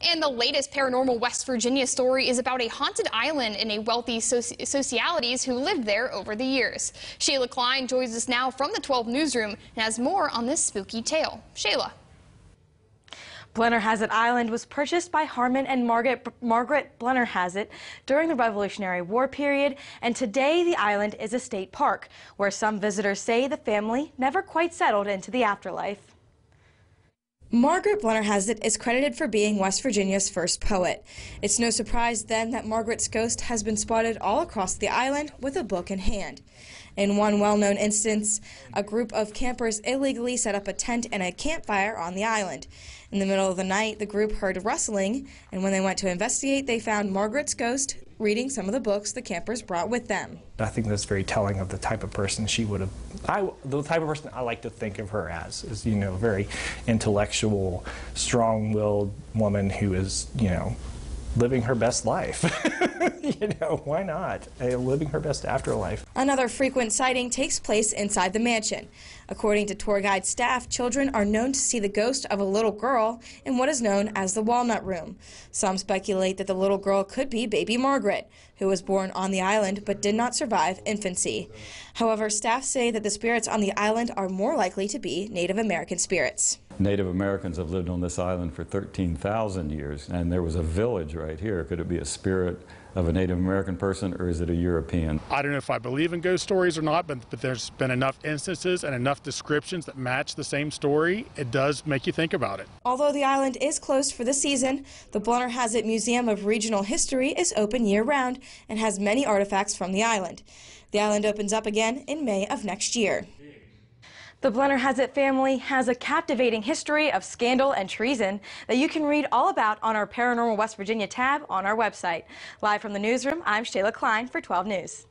And the latest paranormal West Virginia story is about a haunted island and a wealthy soci socialities who lived there over the years. Shayla Klein joins us now from the 12 newsroom and has more on this spooky tale. Shayla. Blennerhassett Island was purchased by Harman and Margaret, Margaret Blennerhassett during the Revolutionary War period, and today the island is a state park, where some visitors say the family never quite settled into the afterlife. Margaret Blennerhassett is credited for being West Virginia's first poet. It's no surprise then that Margaret's ghost has been spotted all across the island with a book in hand. In one well known instance, a group of campers illegally set up a tent and a campfire on the island. In the middle of the night, the group heard rustling, and when they went to investigate, they found Margaret's ghost reading some of the books the campers brought with them. I think that's very telling of the type of person she would have, I, the type of person I like to think of her as, is, you know, a very intellectual, strong-willed woman who is, you know, living her best life. you know, why not? Living her best afterlife. Another frequent sighting takes place inside the mansion. According to tour guide staff, children are known to see the ghost of a little girl in what is known as the Walnut Room. Some speculate that the little girl could be baby Margaret, who was born on the island but did not survive infancy. However, staff say that the spirits on the island are more likely to be Native American spirits. Native Americans have lived on this island for 13,000 years, and there was a village right here. Could it be a spirit of a Native American person, or is it a European? I don't know if I believe in ghost stories or not, but, but there's been enough instances and enough descriptions that match the same story. It does make you think about it. Although the island is closed for the season, the Blennerhassett Museum of Regional History is open year-round and has many artifacts from the island. The island opens up again in May of next year. The Blennerhassett family has a captivating history of scandal and treason that you can read all about on our Paranormal West Virginia tab on our website. Live from the newsroom, I'm Shayla Klein for 12 News.